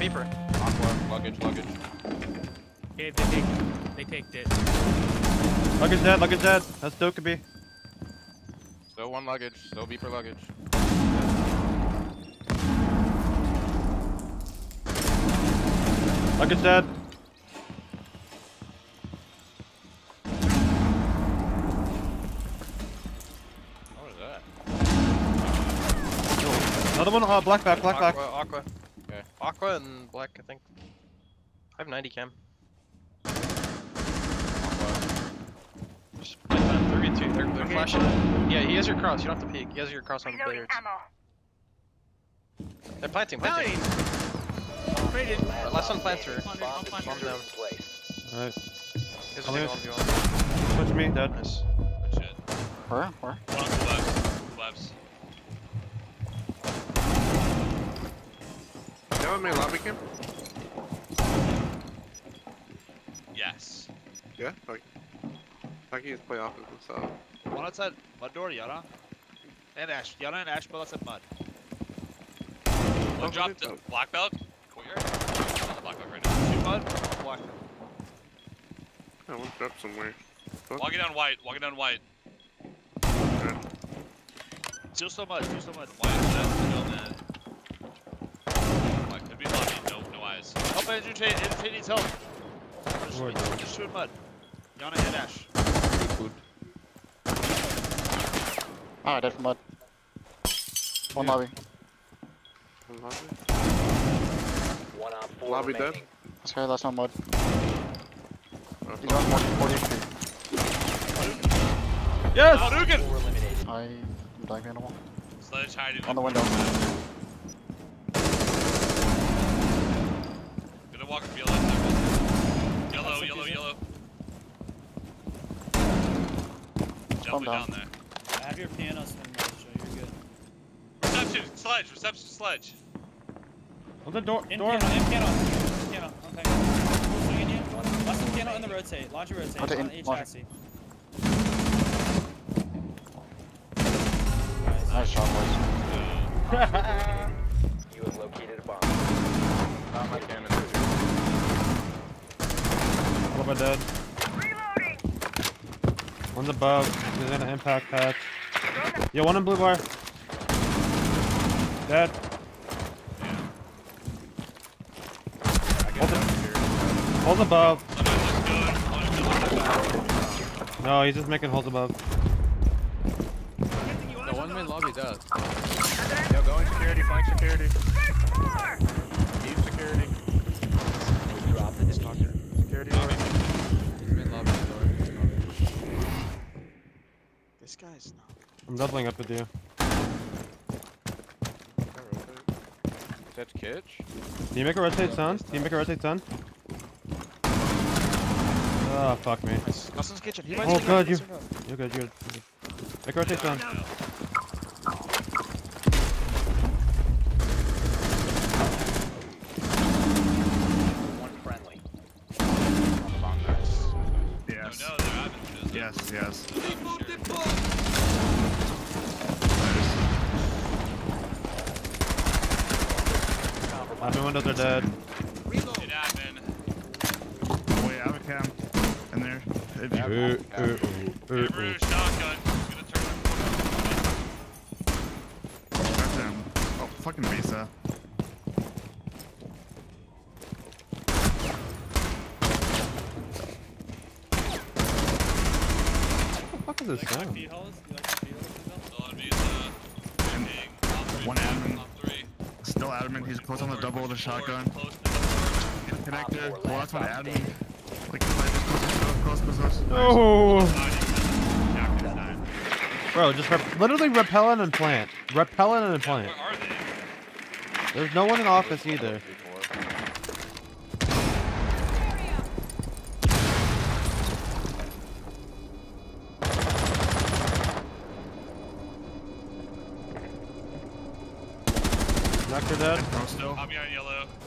Beeper. Aqua, luggage, luggage. Okay, they take, they take it. Luggage dead, luggage dead. That's Dokkaebi. Still one luggage, still beeper luggage. Luggage dead. What is that? Another one, uh, black back, black back. Aqua, Aqua. Okay. Aqua and black, I think. I have 90 cam. Aqua. Just play that 3 2. They're, they're flashing. Yeah, he has your cross. You don't have to peek. He has your cross on the Reloading billiards. They're planting, planting. Rated. Uh, Last one planter. Bomb, bomb, bomb, Bomb down. Alright. He has a Come big here. 1v1. Push me, dead. Nice. Good shit. Where? Where? One on the left. Lefts. Have my lobby cam? Yes. Yeah? Like, I can just play offense and stuff. One outside mud door, Iana. And Ash. Iana and Ash both outside mud. One Oh, dropped okay. black belt. Courtyard. On the black belt right now. Two mud. Black belt. I want to somewhere. Fuck. Walking down white. Walking down white. Okay. Still so mud. Still so mud. White. That's the middle, man. White could be lobby. No, no eyes. Help entertain. Entertain needs help. Just, Word. just shooting mud. Iana and Ash. Ah, dead from mud. One Yeah. lobby. One lobby. One on four Lobby dead. remaining. This guy last on mud. Oh, He's on 40 HP. Yes! Oh, Dugan! I am dying animal. Sledge hiding. On the window. Gonna walk and be alive. Yellow, That's yellow, yellow. Calm down. down there. I have your piano swing, so you're good. Reception, sledge, reception, sledge. On the door, In door. piano, in piano. In piano, okay. Who's swinging the piano in the rotate. Launch your rotate. Rotate on in, H launch. chassis. Nice shot, boys. You have located a bomb. Not my cannon. All of my dead. Reloading. One's above. He's in an impact patch. Yo, one in blue bar. Dead. Hold, it. Above. No, he's just making holes above. No, one main lobby does. Yo, going security, flank security. More. Deep security. They the diffuser. Security door. Main lobby door. This guy's not. I'm doubling up with you. That's Kitch? Can you make a rotate, son? Can you make a rotate, son? Oh, ah, fuck me. Nice. Austin's kitchen. He might Oh, God, you- might swing out. You're good, you're good. you're good. Make a rotate, son. Windows are dead. Get admin. Oh, wait, I have a cam in there. If you, uh, uh, uh, Ooh, ooh, ooh, ooh, Hammer ooh. shotgun. Gonna turn That's him. Oh, fucking Mesa. What the fuck is this like sound? feed holes? You like my feed holes, Isabel? Solid visa. Ping. Top three. One admin. Top three. Still adamant. He's close on the double with a shotgun. Close to the Get connected. Op four, one last admin. Like, like, close, close, close, close. Oh, bro, just rep literally repellent and plant. Repellent and plant. Where are they? There's no one in office either. Nectar dead. Still. Copy on yellow.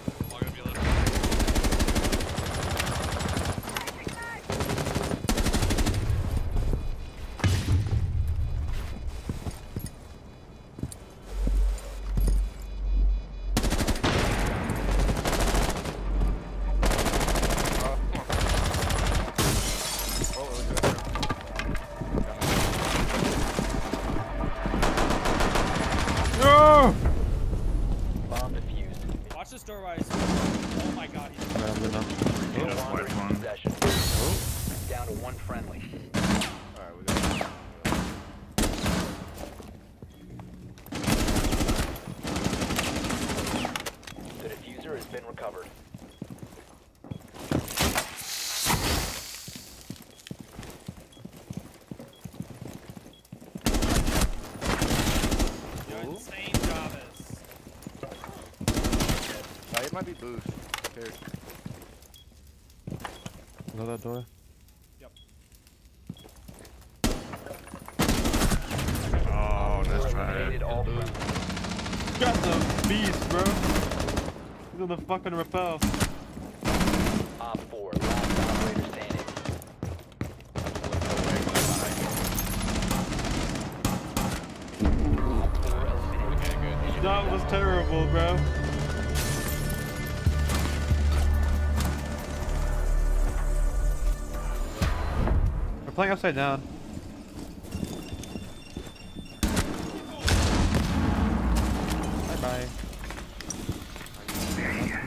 Down to one friendly. Alright, we got The diffuser has been recovered. You're insane, Jarvis. Oh, it might be boost. Here. Go that door. Oh, that's right. Eliminated all. Got the beast, bro. He's on the fucking rappel. Op 4, last operator standing. 4. Okay. That was terrible, bro. We're playing upside down.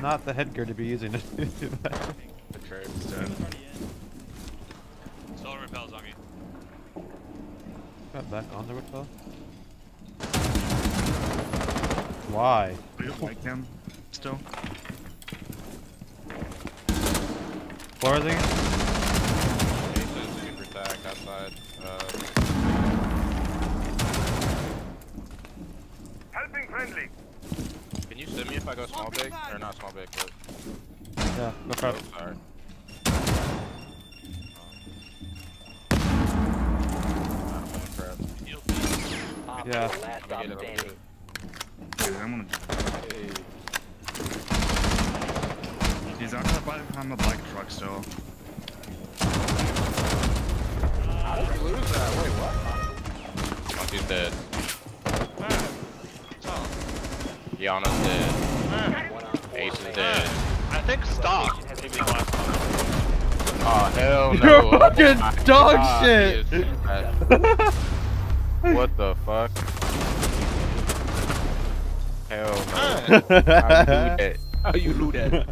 Not the headgear to be using to do that. The trade. It's dead. He's already in. Solar repels on me. Got back on the rappel. Why? Do you like him still? Closing? Jason, super attack outside. Uh, Helping friendly. Can you send me if I go small big? Or not small big, but. Yeah, go for Oh, sorry. Yeah. 4, last Let stop me get it, let me get standing. it. Dude, I'm gonna. Hey. He's outside by behind the bike truck still. How did we lose that? Wait, what? Monkey's dead. Iana's dead. One op 4 Ace is dead. I think stock has maybe the last one. Oh hell no! You're Oh fucking my dog God, shit. he what the fuck? Hell no. How you do that? How you do that?